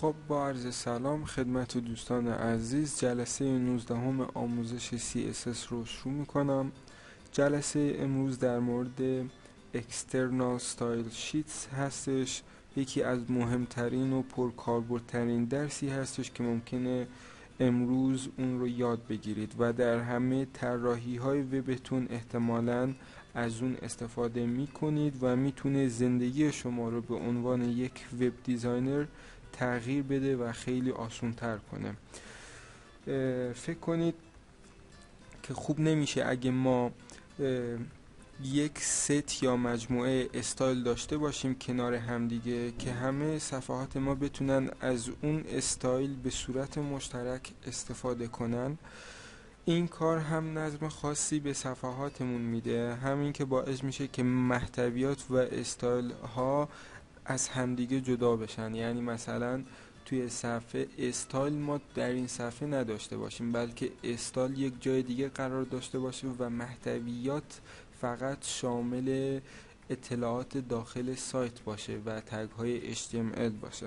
خب با عرض سلام خدمت دوستان عزیز جلسه 19 همه آموزش CSS رو شروع می‌کنم. جلسه امروز در مورد External Style Sheets هستش. یکی از مهمترین و پرکاربردترین درسی هستش که ممکنه امروز اون رو یاد بگیرید و در همه طراحی های وبتون احتمالا از اون استفاده می کنید و می‌تونه زندگی شما رو به عنوان یک وب دیزاینر تغییر بده و خیلی آسون تر کنه فکر کنید که خوب نمیشه اگه ما یک ست یا مجموعه استایل داشته باشیم کنار همدیگه که همه صفحات ما بتونن از اون استایل به صورت مشترک استفاده کنن. این کار هم نظم خاصی به صفحاتمون میده. همین که باعث میشه که محتویات و استایل ها از همدیگه جدا بشن. یعنی مثلا توی صفحه استایل ما در این صفحه نداشته باشیم بلکه استایل یک جای دیگه قرار داشته باشه و محتویات فقط شامل اطلاعات داخل سایت باشه و تگ های HTML باشه.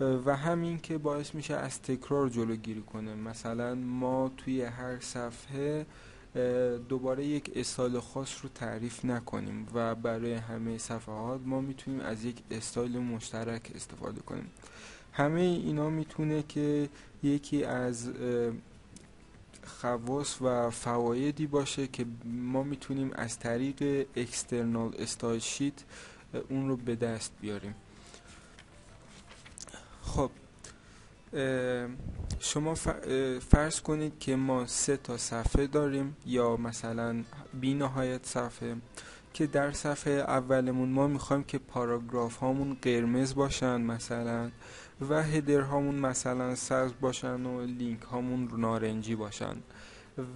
و همین که باعث میشه از تکرار جلوگیری کنه. مثلا ما توی هر صفحه دوباره یک استایل خاص رو تعریف نکنیم و برای همه صفحات ما می‌تونیم از یک استایل مشترک استفاده کنیم. همه اینا می‌تونه که یکی از خواص و فوایدی باشه که ما می‌تونیم از طریق اکسترنال استایل شیت اون رو به دست بیاریم. خب شما فرض کنید که ما سه تا صفحه داریم یا مثلا بی نهایت صفحه که در صفحه اولمون ما می‌خوایم که پاراگراف هامون قرمز باشن مثلا و هدر هامون مثلا سبز باشن و لینک هامون نارنجی باشن.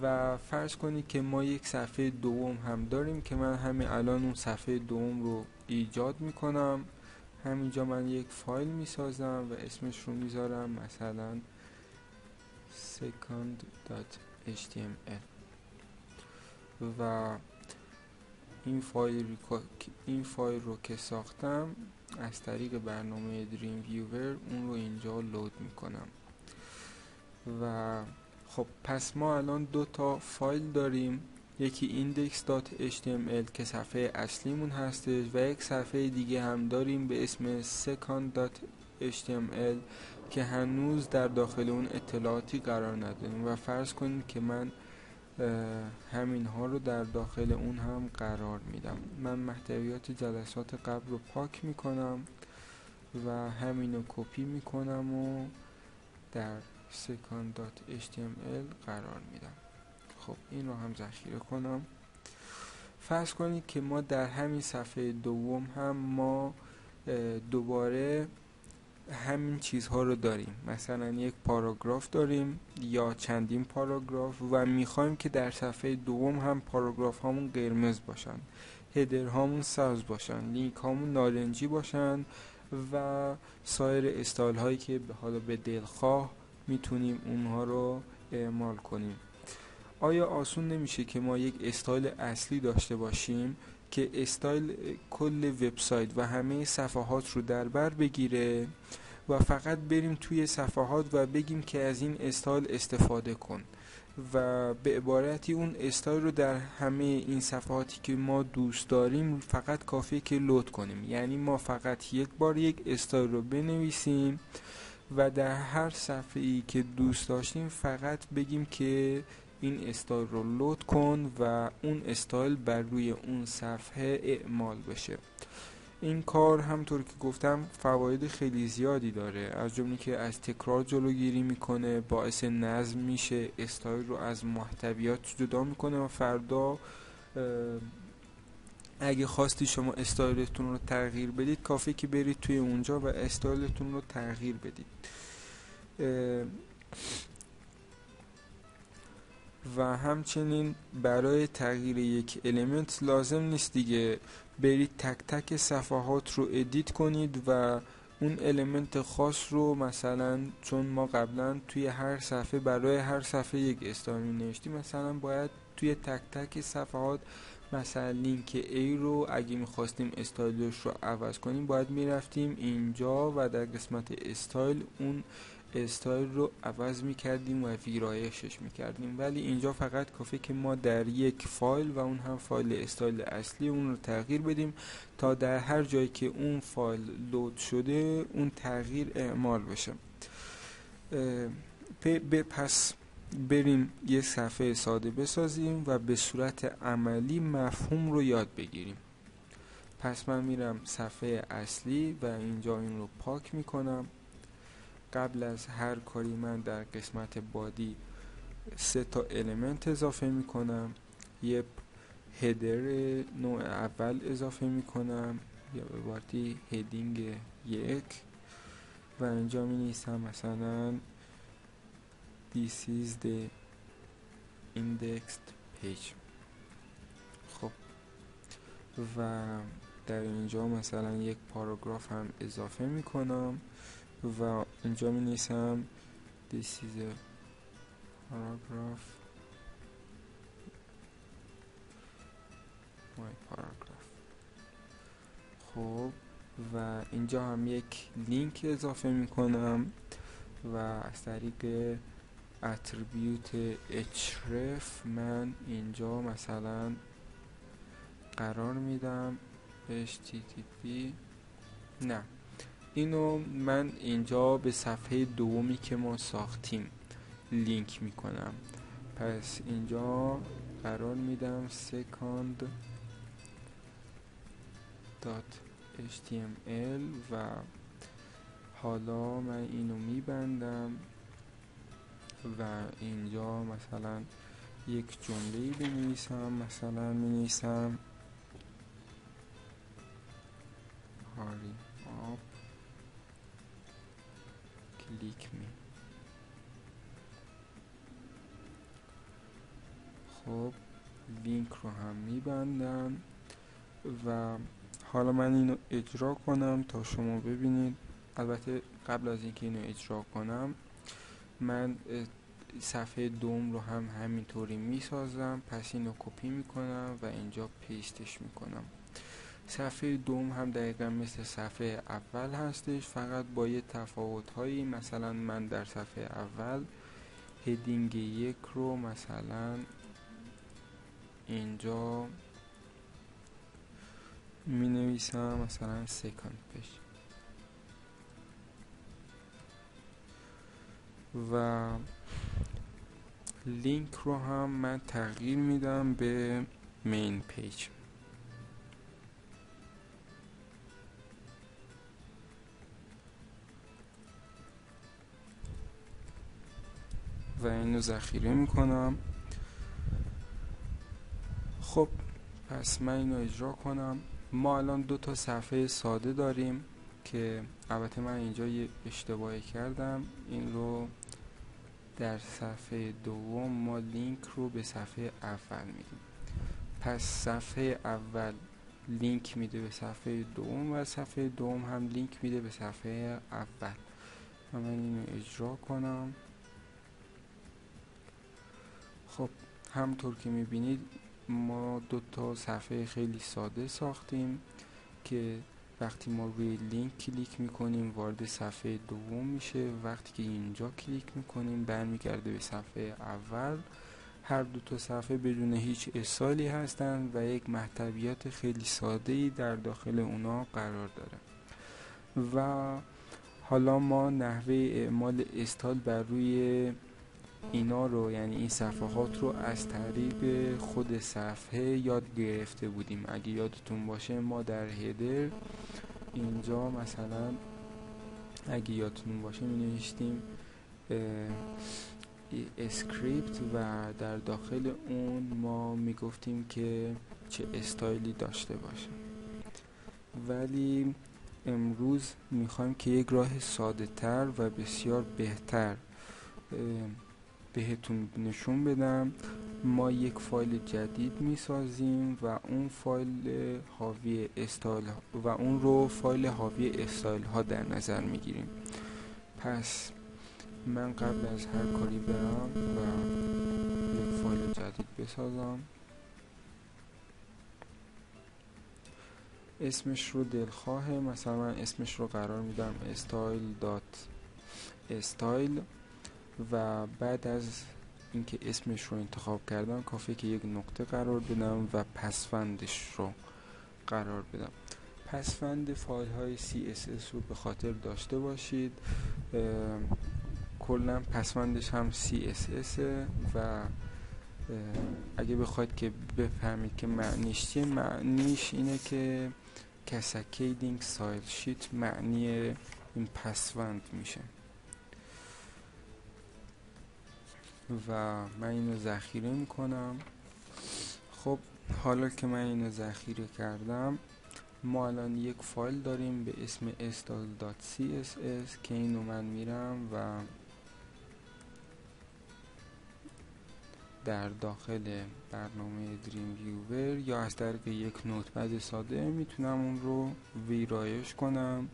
و فرض کنید که ما یک صفحه دوم هم داریم که من همین الان اون صفحه دوم رو ایجاد می‌کنم. همینجا من یک فایل می‌سازم و اسمش رو می‌ذارم مثلا second.html و این فایل, این فایل رو که ساختم از طریق برنامه دریم ویور اون رو اینجا لود می‌کنم. و خب پس ما الان دو تا فایل داریم. یکی index.html که صفحه اصلیمون هستش و یک صفحه دیگه هم داریم به اسم second.html که هنوز در داخل اون اطلاعاتی قرار نداریم. و فرض کنید که من همین ها رو در داخل اون هم قرار میدم. من محتویات جلسات قبل رو پاک می‌کنم و همین رو کپی می‌کنم و در second.html قرار میدم. خب این رو هم ذخیره کنم. فرض کنید که ما در همین صفحه دوم هم ما دوباره همین چیزها رو داریم. مثلا یک پاراگراف داریم یا چندین پاراگراف و می‌خوایم که در صفحه دوم هم پاراگراف هامون قرمز باشن header هامون سبز باشن لینک هامون نارنجی باشن و سایر استایل هایی که حالا به دلخواه می‌تونیم اونها رو اعمال کنیم. آیا آسون نمیشه که ما یک استایل اصلی داشته باشیم که استایل کل وبسایت و همه صفحات رو در بر بگیره و فقط بریم توی صفحات و بگیم که از این استایل استفاده کن و به عبارتی اون استایل رو در همه این صفحاتی که ما دوست داریم فقط کافیه که load کنیم. یعنی ما فقط یک بار یک استایل رو بنویسیم و در هر صفحه ای که دوست داشتیم فقط بگیم که این استایل رو load کن و اون استایل بر روی اون صفحه اعمال بشه. این کار همونطور که گفتم فواید خیلی زیادی داره. از جمله که از تکرار جلوگیری می‌کنه باعث نظم میشه استایل رو از محتویات جدا می‌کنه و فردا اگه خواستی شما استایلتون رو تغییر بدید کافی که برید توی اونجا و استایلتون رو تغییر بدید. و همچنین برای تغییر یک element لازم نیست دیگه. برید تک تک صفحات رو edit کنید و اون element خاص رو مثلا چون ما قبلا توی هر صفحه برای هر صفحه یک استایل نوشتیم مثلا باید توی تک تک صفحات مثلا لینک A رو اگه می‌خواستیم استایلش رو عوض کنیم باید می‌رفتیم اینجا و در قسمت استایل اون استایل رو عوض می‌کردیم و ویرایشش می‌کردیم. ولی اینجا فقط کافی که ما در یک فایل و اون هم فایل استایل اصلی اون رو تغییر بدیم تا در هر جایی که اون فایل load شده اون تغییر اعمال بشه. پس بریم یه صفحه ساده بسازیم و به صورت عملی مفهوم رو یاد بگیریم. پس من میرم صفحه اصلی و اینجا این رو پاک می‌کنم. قبل از هر کاری من در قسمت بادی سه تا المنت اضافه می‌کنم. یه هدر نوع اول اضافه می‌کنم. یا به عبارتی هدینگ یک. و اینجا می نیستم مثلا this is the indexed page. خب. و در اینجا مثلا یک پاراگراف هم اضافه می کنم و اینجا می نیسم this is a paragraph. My paragraph. خب و اینجا هم یک لینک اضافه می کنم و از طریق اتریبیوت href من اینجا مثلا قرار میدم http نه. اینو من اینجا به صفحه دومی که ما ساختیم لینک می‌کنم. پس اینجا قرار میدم second html و حالا من اینو میبندم و اینجا مثلا یک جمله بنویسم مثلا نویسم هاری آب کلیک می. خب لینک رو هم میبندم و حالا من اینو اجرا کنم تا شما ببینید. البته قبل از اینکه اینو اجرا کنم من صفحه دوم رو هم همینطوری می‌سازم پس اینو کپی می‌کنم و اینجا پیستش می‌کنم. صفحه دوم هم دقیقا مثل صفحه اول هستش فقط با یه تفاوت هایی مثلا من در صفحه اول heading یک رو مثلا اینجا می نویسم مثلا second page و لینک رو هم من تغییر میدم به main page و اینو ذخیره می‌کنم. خب پس من اینو اجرا کنم. ما الان دو تا صفحه ساده داریم که البته من اینجا یه اشتباهی کردم. این رو در صفحه دوم ما لینک رو به صفحه اول میدیم. پس صفحه اول لینک میده به صفحه دوم و صفحه دوم هم لینک میده به صفحه اول. من اینو اجرا کنم. خب همطور که می‌بینید ما دو تا صفحه خیلی ساده ساختیم که وقتی ما روی لینک کلیک می‌کنیم وارد صفحه دوم میشه. وقتی که اینجا کلیک می‌کنیم برمیگرده به صفحه اول. هر دو تا صفحه بدون هیچ اصالی هستند و یک محتویات خیلی ساده ای در داخل اونا قرار داره. و حالا ما نحوه اعمال استایل بر روی اینا رو یعنی این صفحات رو از طریق خود صفحه یاد گرفته بودیم. اگه یادتون باشه ما در header اینجا مثلا اگه یادتون باشه می نوشتیم script و در داخل اون ما می گفتیم که چه استایلی داشته باشه. ولی امروز می‌خوایم که یک راه ساده تر و بسیار بهتر بهتون نشون بدم. ما یک فایل جدید می‌سازیم و اون فایل حاوی استایل و اون رو فایل حاوی استایل ها در نظر می‌گیریم. پس من قبل از هر کاری برم و یک فایل جدید بسازم. اسمش رو دلخواه مثلا من اسمش رو قرار میدم style dot style. و بعد از اینکه اسمش رو انتخاب کردم کافیه که یک نقطه قرار بدم و پسوندش رو قرار بدم. پسوند فایل های CSS رو به خاطر داشته باشید. کلا پسوندش هم CSS و اگه بخواید که بفهمید که معنیش چیه معنیش اینه که کسکیدینگ سایل شیت معنی این پسوند میشه. و من اینو ذخیره می‌کنم. خب حالا که من اینو ذخیره کردم ما الان یک فایل داریم به اسم install.css که اینو من میرم و در داخل برنامه Dreamweaver یا از طریق یک Notepad ساده می‌تونم اون رو ویرایش کنم.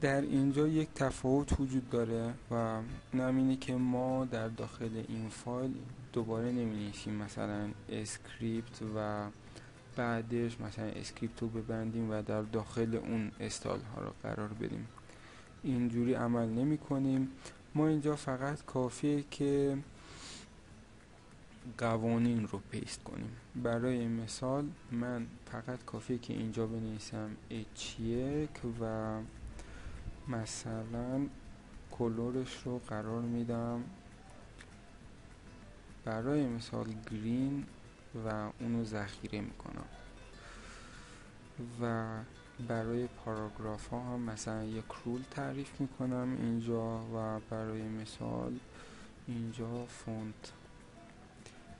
در اینجا یک تفاوت وجود داره و اونم اینه که ما در داخل این فایل دوباره نمی مثلا script و بعدش مثلا script رو ببندیم و در داخل اون استایل ها رو قرار بدیم. اینجوری عمل نمی کنیم ما اینجا فقط کافیه که قوانین رو paste کنیم. برای مثال من فقط کافیه که اینجا بنویسم h1 و مثلا color ش رو قرار میدم. برای مثال green و اونو ذخیره می‌کنم. و برای پاراگراف ها هم مثلا یک rule تعریف می‌کنم اینجا و برای مثال اینجا font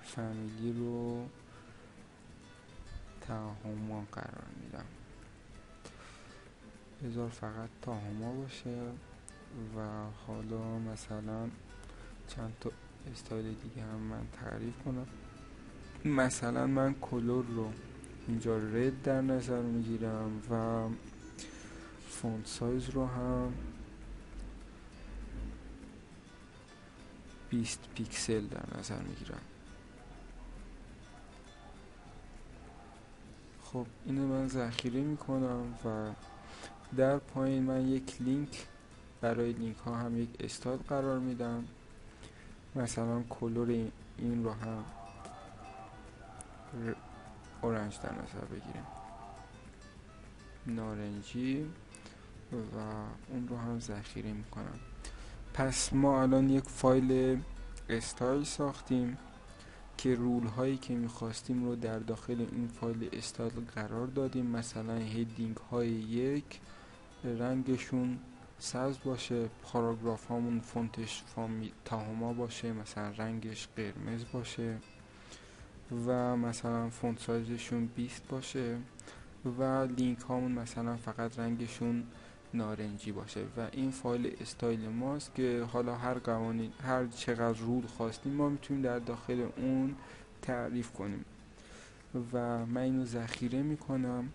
family رو Tahoma قرار میدم. بذار فقط Tahoma باشه و حالا مثلا چند تا استایل دیگه هم من تعریف کنم. مثلا من color رو اینجا red در نظر می‌گیرم و font size رو هم 20 پیکسل در نظر می‌گیرم. خب اینو من ذخیره می‌کنم و در پایین من یک لینک برای لینک ها هم یک استاد قرار میدم. مثلا کلور این رو هم اورنج در نظر بگیریم. نارنجی و اون رو هم ذخیره می‌کنم. پس ما الان یک فایل استایل ساختیم که rule هایی که می‌خواستیم رو در داخل این فایل استایل قرار دادیم. مثلا heading های یک رنگشون سبز باشه پاراگراف هامون font ش family Tahoma باشه مثلا رنگش قرمز باشه و مثلا font size شون 20 باشه و لینک هامون مثلا فقط رنگشون نارنجی باشه و این فایل استایل ماست که حالا هر قوانین هر چقدر رول خواستیم ما می‌تونیم در داخل اون تعریف کنیم. و من اینو ذخیره می‌کنم.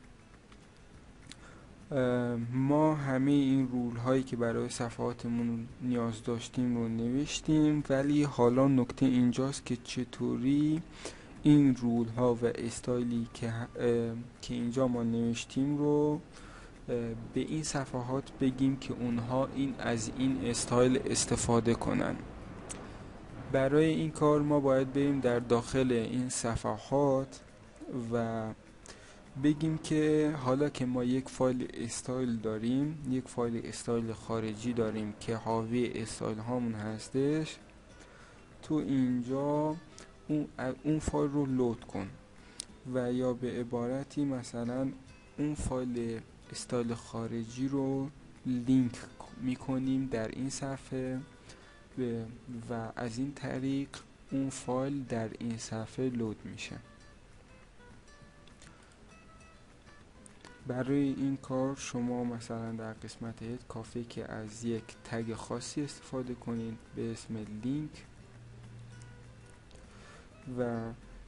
ما همه این رول هایی که برای صفحاتمون نیاز داشتیم رو نوشتیم ولی حالا نکته اینجاست که چطوری این rule ها و استایلی که, که اینجا ما نوشتیم رو به این صفحات بگیم که اونها این از این استایل استفاده کنن. برای این کار ما باید بریم در داخل این صفحات و بگیم که حالا که ما یک فایل استایل داریم یک فایل استایل خارجی داریم که حاوی استایل هامون هستش تو اینجا اون, فایل رو load کن و یا به عبارتی مثلا اون فایل استایل خارجی رو لینک می‌کنیم در این صفحه و از این طریق اون فایل در این صفحه load میشه. برای این کار شما مثلا در قسمت head کافی که از یک tag خاصی استفاده کنید به اسم لینک و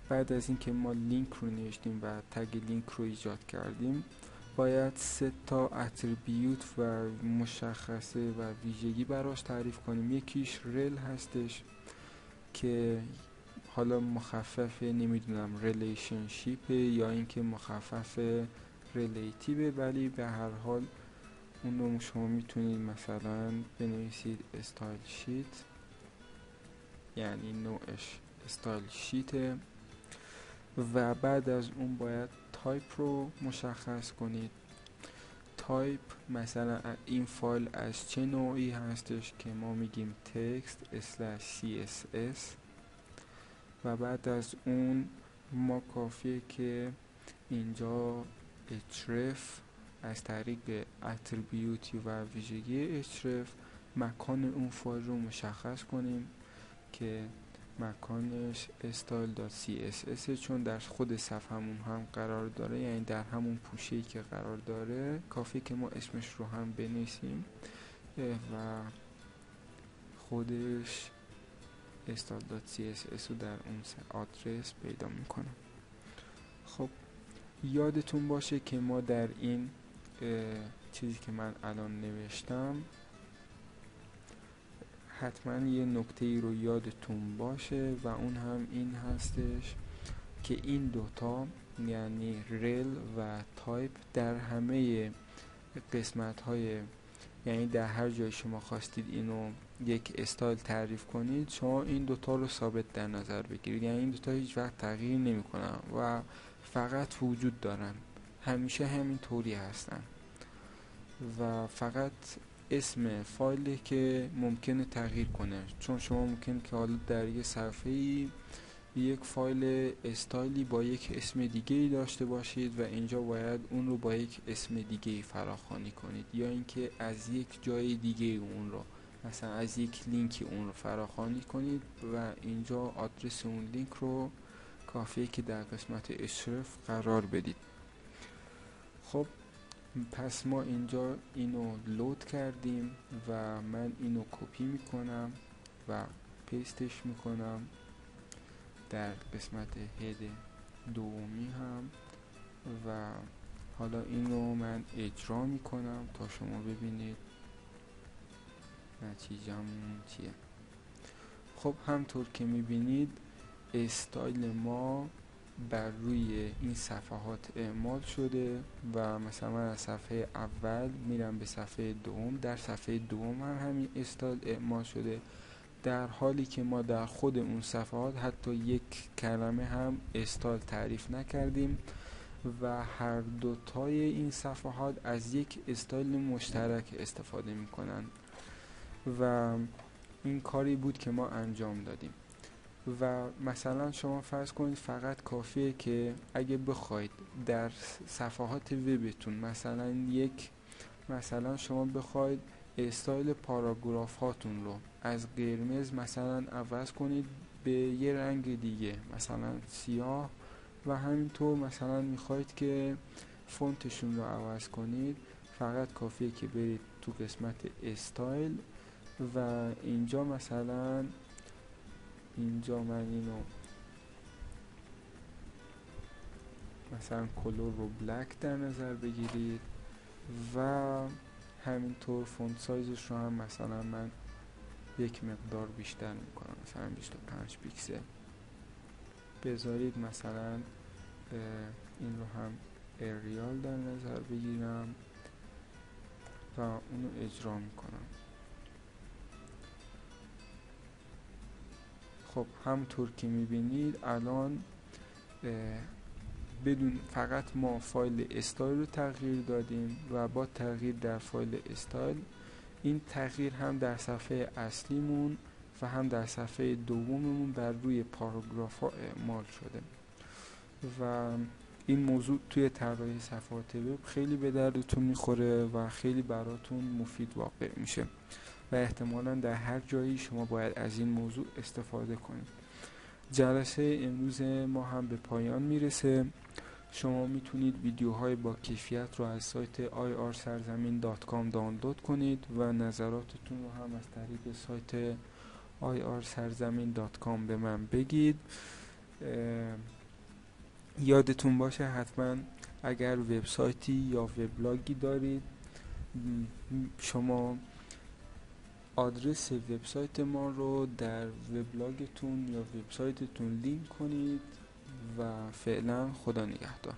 بعد از اینکه ما لینک رو نوشتیم و tag link رو ایجاد کردیم باید سه تا attribute و مشخصه و ویژگی براش تعریف کنیم. یکیش rel هستش که حالا مخفف نمی‌دونم relationship یا اینکه مخفف relative ه ولی به هر حال اون رو شما می‌تونید مثلا بنویسید style sheet یعنی نوعش style sheet ه و بعد از اون باید تایپ رو مشخص کنید. تایپ مثلا این فایل از چه نوعی هستش که ما میگیم text slash css و بعد از اون ما کافیه که اینجا href از طریق اتریبیوتی و ویژگی href مکان اون فایل رو مشخص کنیم که مکانش style.css چون در خود صفحمون هم قرار داره یعنی در همون پوشه که قرار داره کافی که ما اسمش رو هم بنویسیم. و خودش style.css رو در اون آدرس پیدا می‌کنم خب یادتون باشه که ما در این چیزی که من الان نوشتم حتما یه نکته ای رو یادتون باشه و اون هم این هستش که این دوتا یعنی rel و تایپ در همه قسمت های یعنی در هر جای شما خواستید اینو یک استایل تعریف کنید شما این دوتا رو ثابت در نظر بگیرید. یعنی این دوتا هیچ وقت تغییر نمی کنن و فقط وجود دارن. همیشه همین طوری هستن. و فقط اسم فایلی که ممکنه تغییر کنه. چون شما ممکن که حالا در یه صفحه ای یک فایل استایلی با یک اسم دیگه ای داشته باشید و اینجا باید اون رو با یک اسم دیگه ای فراخوانی کنید. یا اینکه از یک جای دیگه اون رو مثلا از یک لینکی اون رو فراخوانی کنید و اینجا آدرس اون لینک رو کافیه که در قسمت href قرار بدید. خب پس ما اینجا اینو load کردیم و من اینو کپی می‌کنم و paste ش می‌کنم. در قسمت head دومی هم و حالا اینو من اجرا می‌کنم تا شما ببینید نتیجهمون چیه. خب همطور که می‌بینید استایل ما بر روی این صفحات اعمال شده و مثلا من از صفحه اول میرم به صفحه دوم در صفحه دوم هم همین استایل اعمال شده. در حالی که ما در خود اون صفحات حتی یک کلمه هم استایل تعریف نکردیم و هر دوتای این صفحات از یک استایل مشترک استفاده می‌کنن و این کاری بود که ما انجام دادیم. و مثلا شما فرض کنید فقط کافیه که اگه بخواید در صفحات وبتون مثلا یک مثلا شما بخواید استایل پاراگراف هاتون رو از قرمز مثلا عوض کنید به یه رنگ دیگه مثلا سیاه و همینطور مثلا می‌خواید که فونتشون رو عوض کنید فقط کافیه که برید تو قسمت استایل و اینجا مثلا اینجا من اینو مثلا color رو black در نظر بگیرید و همینطور font size ش رو هم مثلا من یک مقدار بیشتر می‌کنم. مثلا 25 پیکسل. بذارید مثلا این رو هم اریال در نظر بگیرم و اونو اجرا می‌کنم. خب همطور که می‌بینید الان بدون فقط ما فایل استایل رو تغییر دادیم و با تغییر در فایل استایل این تغییر هم در صفحه اصلیمون و هم در صفحه دوممون بر روی پاراگراف ها اعمال شده. و این موضوع توی طراحی صفحات وب خیلی به دردتون می‌خوره و خیلی براتون مفید واقع میشه. و احتمالا در هر جایی شما باید از این موضوع استفاده کنید. جلسه امروز ما هم به پایان می‌رسه. شما می‌تونید ویدیوهای با کیفیت رو از سایت irسرزمین.com دانلود کنید و نظراتتون رو هم از طریق سایت irسرزمین.com به من بگید. یادتون باشه حتما اگر وبسایتی یا وبلاگی دارید شما آدرس وبسایت ما رو در وبلاگتون یا وبسایتتون لینک کنید و فعلا خدا نگهدار.